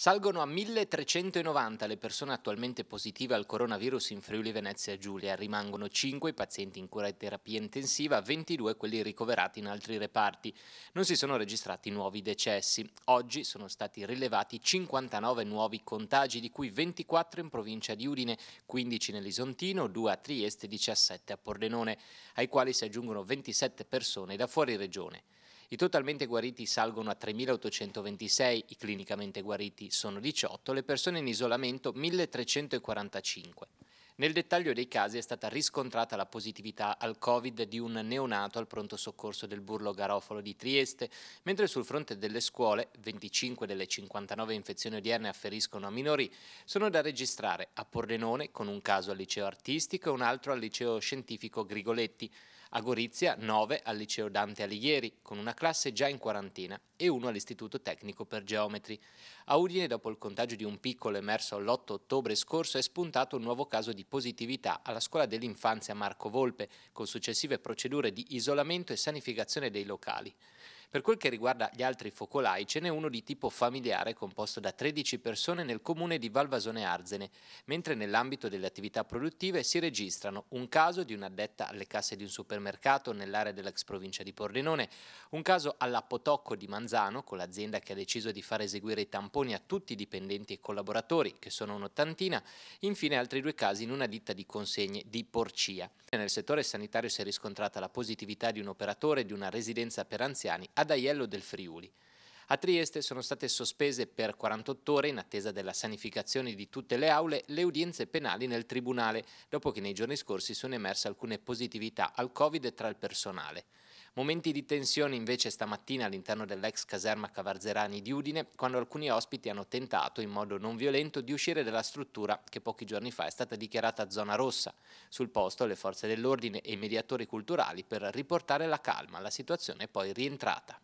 Salgono a 1390 le persone attualmente positive al coronavirus in Friuli Venezia Giulia, rimangono 5 i pazienti in cura e terapia intensiva, 22 quelli ricoverati in altri reparti. Non si sono registrati nuovi decessi. Oggi sono stati rilevati 59 nuovi contagi, di cui 24 in provincia di Udine, 15 nell'Isontino, 2 a Trieste e 17 a Pordenone, ai quali si aggiungono 27 persone da fuori regione. I totalmente guariti salgono a 3.826, i clinicamente guariti sono 18, le persone in isolamento 1.345. Nel dettaglio dei casi è stata riscontrata la positività al Covid di un neonato al pronto soccorso del Burlo Garofalo di Trieste, mentre sul fronte delle scuole 25 delle 59 infezioni odierne afferiscono a minori, sono da registrare a Pordenone con un caso al liceo artistico e un altro al liceo scientifico Grigoletti, a Gorizia 9 al liceo Dante Alighieri, con una classe già in quarantena, e uno all'Istituto Tecnico per Geometri. A Udine, dopo il contagio di un piccolo emerso l'8 ottobre scorso, è spuntato un nuovo caso di positività alla scuola dell'infanzia Marco Volpe, con successive procedure di isolamento e sanificazione dei locali. Per quel che riguarda gli altri focolai, ce n'è uno di tipo familiare composto da 13 persone nel comune di Valvasone Arzene, mentre nell'ambito delle attività produttive si registrano un caso di un'addetta alle casse di un supermercato nell'area dell'ex provincia di Pordenone, un caso all'Apotocco di Manzano con l'azienda che ha deciso di far eseguire i tamponi a tutti i dipendenti e collaboratori, che sono un'ottantina, infine altri due casi in una ditta di consegne di Porcia. Nel settore sanitario si è riscontrata la positività di un operatore di una residenza per anziani ad Aiello del Friuli. A Trieste sono state sospese per 48 ore, in attesa della sanificazione di tutte le aule, le udienze penali nel Tribunale, dopo che nei giorni scorsi sono emerse alcune positività al Covid tra il personale. Momenti di tensione invece stamattina all'interno dell'ex caserma Cavarzerani di Udine, quando alcuni ospiti hanno tentato in modo non violento di uscire dalla struttura che pochi giorni fa è stata dichiarata zona rossa. Sul posto le forze dell'ordine e i mediatori culturali per riportare la calma, la situazione è poi rientrata.